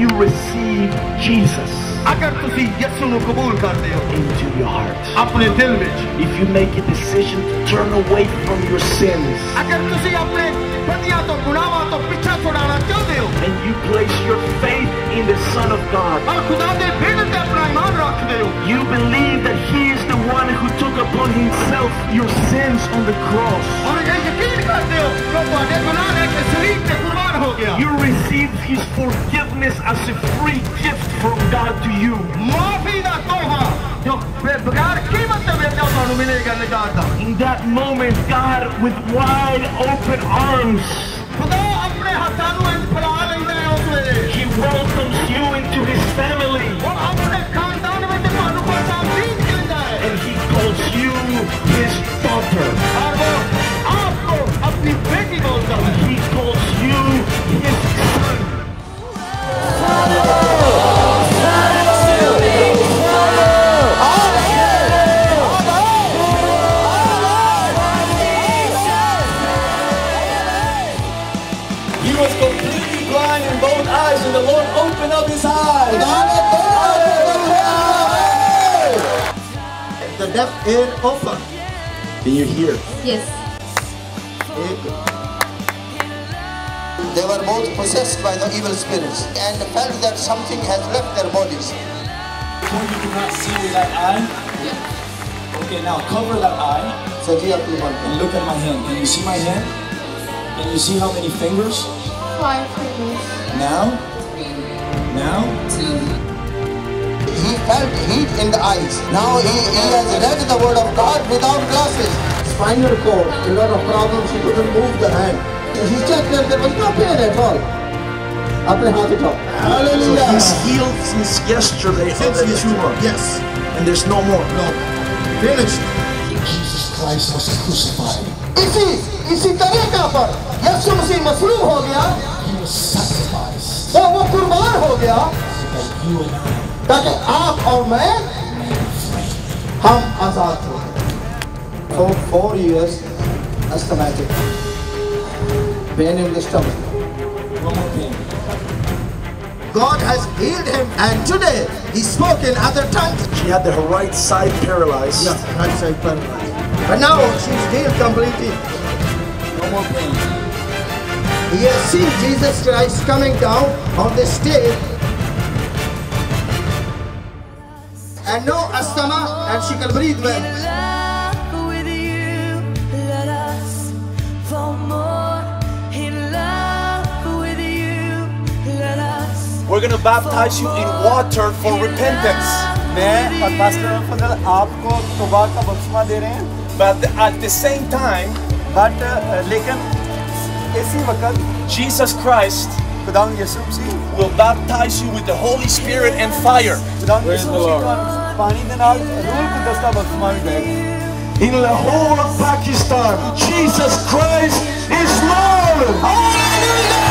you receive Jesus into your heart, if you make a decision to turn away from your sins, and you place your faith in the Son of God, you believe upon himself your sins on the cross. You received his forgiveness as a free gift from God to you. In that moment, God with wide open arms on his daughter. He calls you his son. He was completely blind in both eyes, and the Lord opened up his eyes. the deaf and offer. Can you hear? Yes. They were both possessed by the evil spirits and felt that something has left their bodies. Can you do not see with that eye? Yeah. Okay, now cover that eye. So here And look at my hand. Can you see my hand? Can you see how many fingers? Five fingers. Now? Three. Now? Two. He felt heat in the eyes. Now he, he has read the word of God without glasses. Spinal cord, a lot of problems, he couldn't move the hand. He checked and there was no pain at all. अपने हाथ उठाओ So Hallelujah. he's healed since yesterday of the tumor. Yes. And there's no more. No. Finished. Jesus Christ was crucified. इसी इसी तरीका पर यीशु मसीह मसलूब हो गया He was sacrificed तो वो कुर्बान हो गया so that you and I ताकि आप और मैं हम आजाद हो for four years asthmatic pain in the stomach one more thing. God has healed him and today he spoke in other tongues She had the right side paralyzed. right side paralyzed but now she's healed completely One more thing. he has seen Jesus Christ coming down on the stage and no asthma and she can breathe well love with you. Let us fall more in love with you. Let us. We're going to baptize you in water for repentance. मैं और pastor फजल आपको तोबा का बपतिस्मा दे रहे हैं But at the same time, but लेकिन इसी वक्त Jesus Christ खुदावन यीशु मसीह will baptize you with the Holy Spirit and fire. खुदावन यीशु मसीह in the whole of Pakistan, Jesus Christ is Lord! Hallelujah!